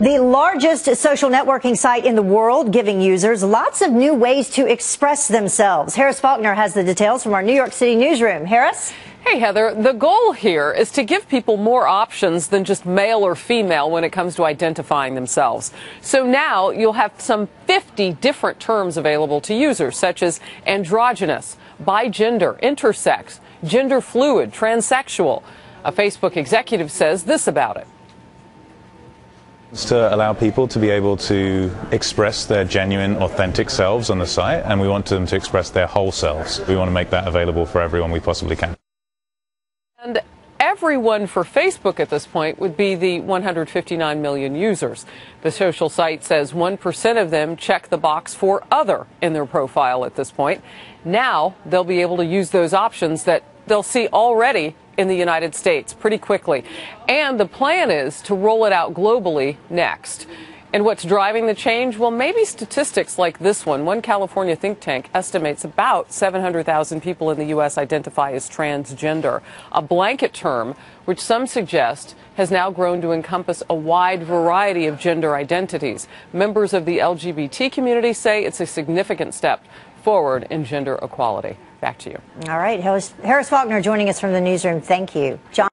The largest social networking site in the world, giving users lots of new ways to express themselves. Harris Faulkner has the details from our New York City newsroom. Harris? Hey, Heather. The goal here is to give people more options than just male or female when it comes to identifying themselves. So now you'll have some 50 different terms available to users, such as androgynous, bigender, intersex, gender fluid, transsexual. A Facebook executive says this about it to allow people to be able to express their genuine, authentic selves on the site, and we want them to express their whole selves. We want to make that available for everyone we possibly can. And everyone for Facebook at this point would be the 159 million users. The social site says 1% of them check the box for other in their profile at this point. Now they'll be able to use those options that they'll see already in the United States pretty quickly. And the plan is to roll it out globally next. And what's driving the change? Well, maybe statistics like this one. One California think tank estimates about 700,000 people in the U.S. identify as transgender, a blanket term which some suggest has now grown to encompass a wide variety of gender identities. Members of the LGBT community say it's a significant step forward in gender equality. Back to you. All right. Harris, Faulkner joining us from the newsroom. Thank you. John